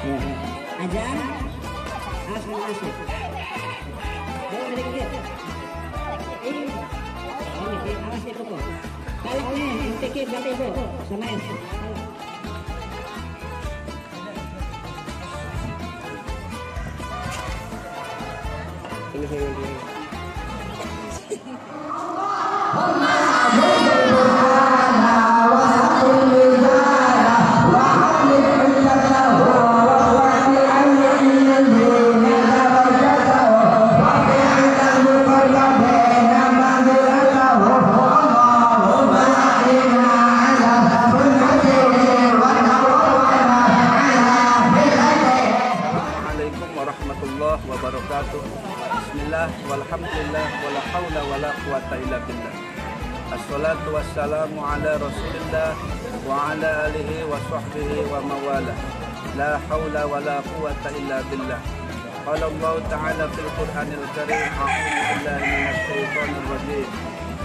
Ajar akan masuk. Bawa sedikit. Ini. Oh, ini awas ya pokok. Balik nih, sedikit bu. Sama es. Ini saya yang إلا بالله. الصلاة والسلام على رسول الله وعلى آله وصحبه ومواله لا حول ولا قوة إلا بالله. قال الله تعالى في القرآن الكريم أعوذ بالله من الشيطان الرجيم.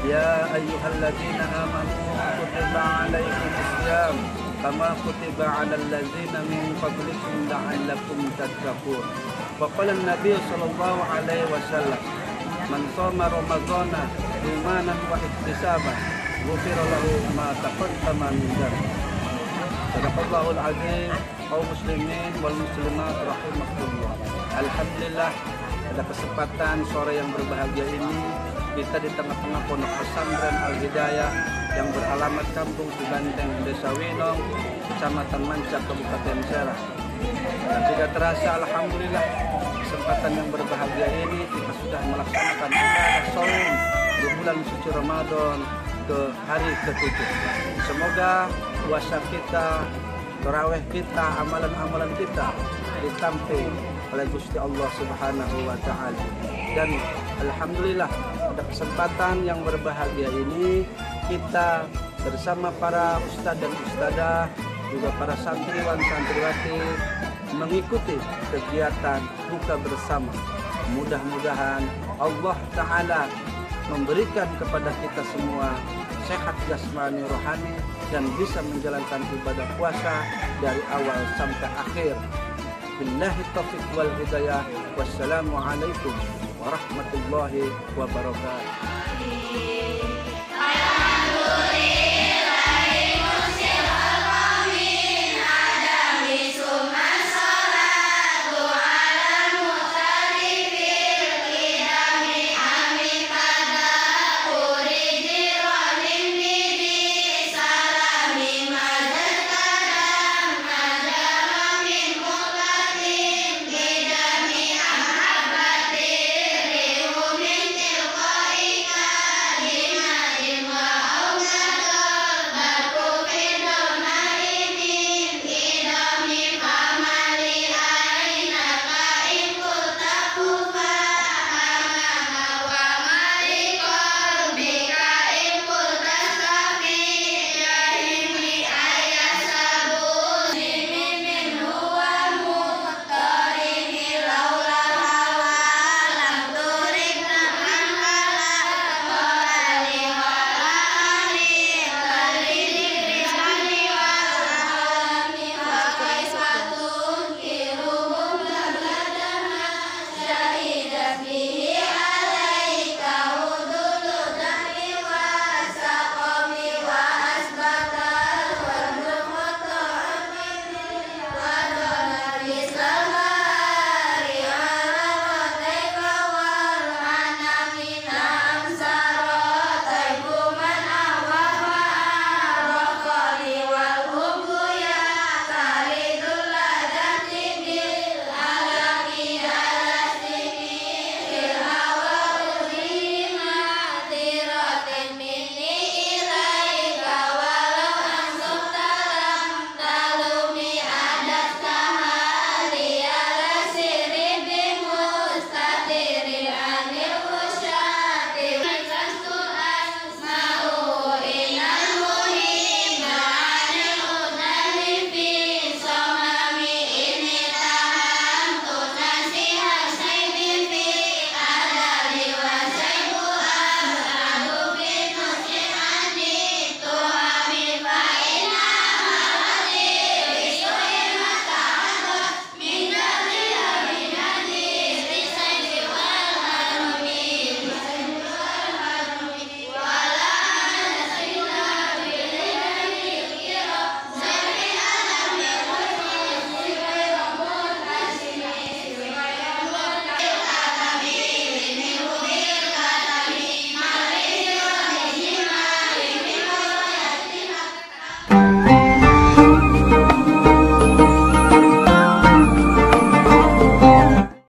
يا أيها الذين آمنوا كتب عليكم الإسلام كما كتب على الذين من قبلكم لعلكم تتقون. وقال النبي صلى الله عليه وسلم Man shoma ramadhana imanan wa ihtisaban ghufira lahu ma taqaddama min dhanbi. Sadaqallahul azim kaum muslimin wal muslimat rahimakumullah. Alhamdulillah pada kesempatan sore yang berbahagia ini kita di tengah-tengah pondok pesantren Al Hidayah yang beralamat Kampung Cibanteng Desa Winong, Kecamatan Mancak, Kabupaten Serang. Dan tidak terasa Alhamdulillah kesempatan yang berbahagia ini kita sudah melaksanakan ibadah saum di bulan suci Ramadan ke hari ketujuh. Semoga puasa kita, terawih kita, amalan-amalan kita ditampil oleh Gusti Allah Subhanahu wa taala. Dan alhamdulillah pada kesempatan yang berbahagia ini kita bersama para ustadz dan ustadzah juga para santriwan santriwati mengikuti kegiatan buka bersama. Mudah-mudahan Allah Ta'ala memberikan kepada kita semua sehat jasmani rohani dan bisa menjalankan ibadah puasa dari awal sampai akhir. Billahi taufiq wal hidayah. Wassalamualaikum warahmatullahi wabarakatuh.